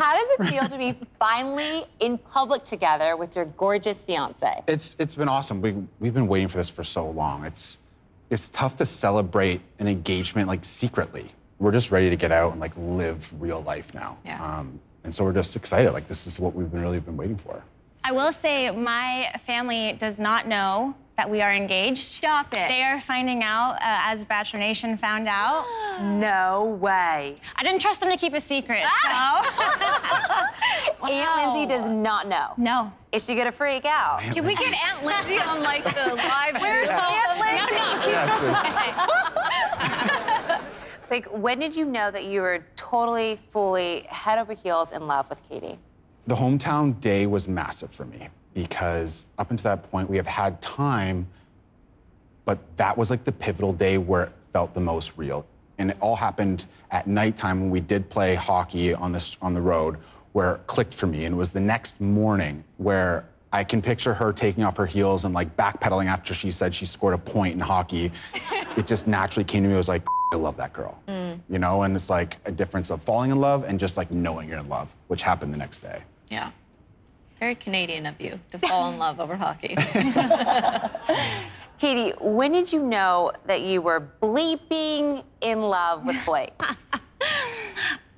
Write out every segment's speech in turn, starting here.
How does it feel to be finally in public together with your gorgeous fiance? It's it's been awesome. We we've been waiting for this for so long. It's it's tough to celebrate an engagement like secretly. We're just ready to get out and like live real life now. Yeah. Um, and so we're just excited. Like this is what we've been really been waiting for. I will say my family does not know that we are engaged. Stop it. They are finding out uh, as Bachelor Nation found out. No way. I didn't trust them to keep a secret. Aunt Lindsay does not know. No. Is she gonna freak out? Can we get Aunt Lindsay on like the live Where's Zoom? Aunt Lindsay? Yeah, Like, when did you know that you were totally, fully head over heels in love with Katie? the hometown day was massive for me because up until that point we have had time, but that was like the pivotal day where it felt the most real. And it all happened at nighttime when we did play hockey on this on the road, where it clicked for me. And it was the next morning where I can picture her taking off her heels and like backpedaling after she said she scored a point in hockey. it just naturally came to me. I was like, I love that girl. Mm. You know, and it's like a difference of falling in love and just like knowing you're in love, which happened the next day. Yeah. Very Canadian of you to fall in love over hockey. Katie, when did you know that you were bleeping in love with Blake?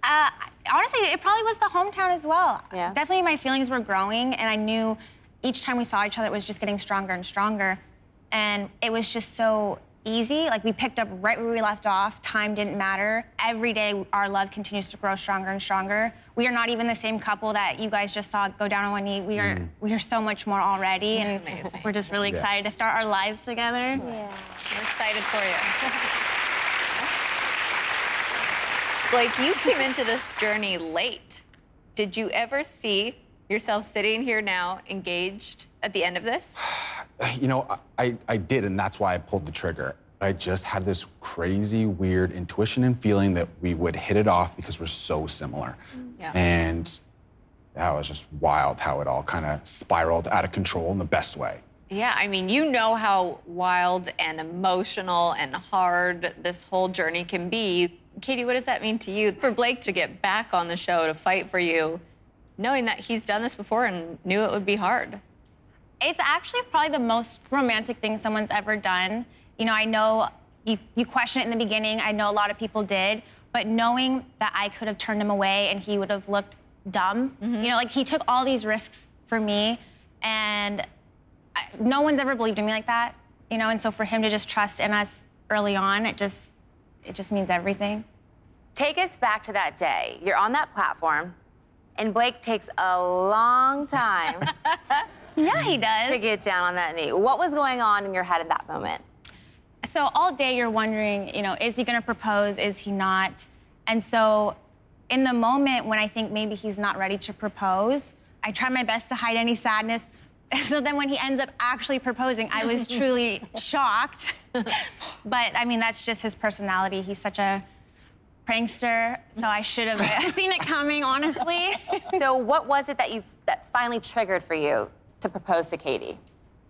Uh, honestly, it probably was the hometown as well. Yeah. Definitely my feelings were growing, and I knew each time we saw each other, it was just getting stronger and stronger. And it was just so easy. Like, we picked up right where we left off. Time didn't matter. Every day, our love continues to grow stronger and stronger. We are not even the same couple that you guys just saw go down on one knee. We are, mm. we are so much more already, and amazing. we're just really Yeah. excited to start our lives together. Yeah. We're excited for you. Blake, you came into this journey late. Did you ever see yourself sitting here now, engaged at the end of this? You know, I, I did, and that's why I pulled the trigger. I just had this crazy, weird intuition and feeling that we would hit it off because we're so similar. Mm, yeah. And that was just wild how it all kind of spiraled out of control in the best way. Yeah, I mean, you know how wild and emotional and hard this whole journey can be. Katie, what does that mean to you? For Blake to get back on the show to fight for you, knowing that he's done this before and knew it would be hard. It's actually probably the most romantic thing someone's ever done. You know, I know you, you question it in the beginning. I know a lot of people did. But knowing that I could have turned him away and he would have looked dumb, mm-hmm. you know, like he took all these risks for me. And I, no one's ever believed in me like that, you know. And so for him to just trust in us early on, it just, it just means everything. Take us back to that day. You're on that platform, and Blake takes a long time Yeah, he does. to get down on that knee. What was going on in your head at that moment? so all day you're wondering, you know, is he going to propose? Is he not? And so in the moment when I think maybe he's not ready to propose, I try my best to hide any sadness. So then when he ends up actually proposing, I was truly shocked. but I mean, that's just his personality. He's such a prankster, so I should have seen it coming, honestly. So, what was it that you that finally triggered for you to propose to Katie?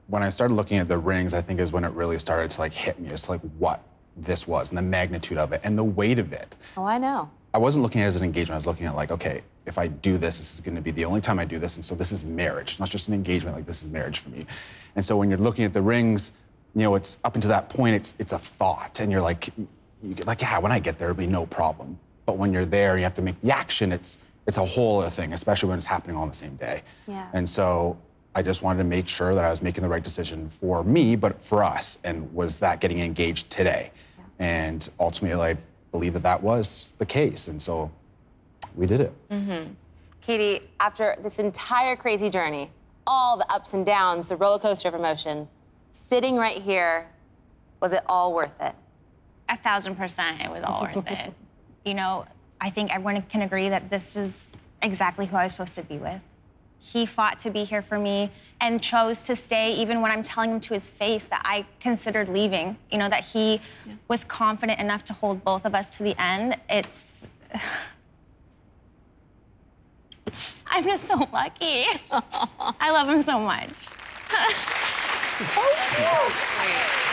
When I started looking at the rings, I think is when it really started to like hit me It's like what this was and the magnitude of it and the weight of it. Oh, I know. I wasn't looking at it as an engagement. I was looking at like, okay, if I do this, this is going to be the only time I do this, and so this is marriage, not just an engagement. Like this is marriage for me. And so when you're looking at the rings, you know, it's up until that point, it's it's a thought, and you're like, you get like, yeah, when I get there, it'll be no problem. But when you're there, you have to make the action. It's it's a whole other thing, especially when it's happening all on the same day. Yeah. And so I just wanted to make sure that I was making the right decision for me, but for us, and was that getting engaged today? Yeah. And ultimately, I believe that that was the case, and so we did it. Mm -hmm. Katie, after this entire crazy journey, all the ups and downs, the roller coaster of emotion, sitting right here, was it all worth it? A thousand percent, it was all worth it. You know, I think everyone can agree that this is exactly who I was supposed to be with. He fought to be here for me and chose to stay even when I'm telling him to his face that I considered leaving. You know, that he was confident enough to hold both of us to the end. It's. I'm just so lucky. I love him so much.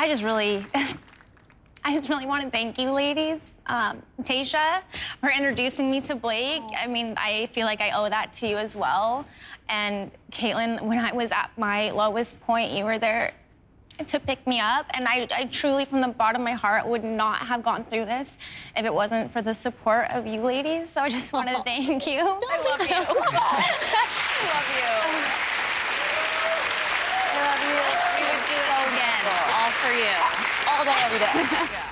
I just really, I just really want to thank you, ladies. Um, Tayshia, for introducing me to Blake. I mean, I feel like I owe that to you as well. And Kaitlyn, when I was at my lowest point, you were there to pick me up. And I, I truly, from the bottom of my heart, would not have gone through this if it wasn't for the support of you ladies. So I just wanted to thank you. I love you. I love you. You. All day, every day. Yeah.